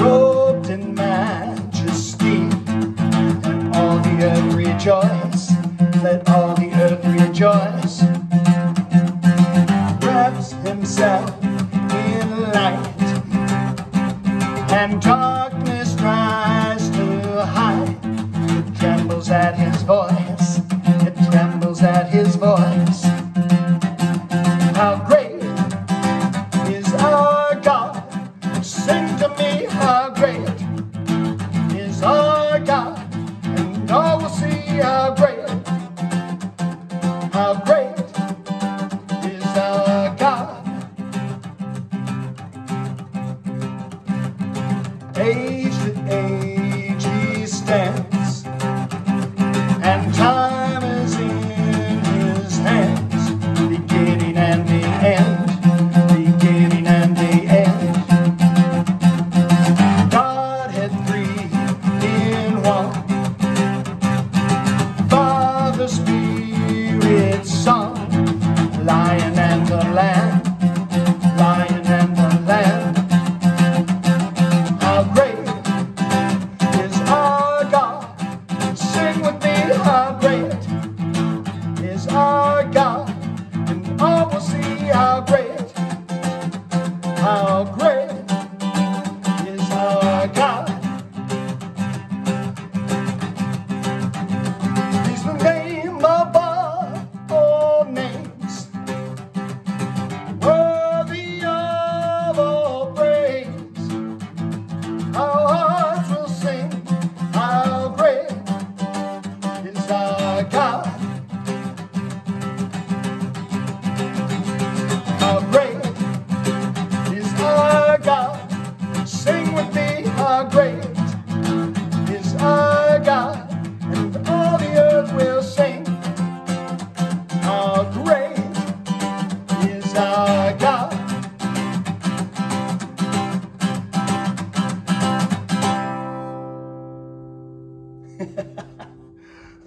robed in majesty. Let all the earth rejoice, let all the earth rejoice. Wraps himself in light and dark. our God, and all will see how great.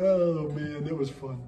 Oh man, that was fun.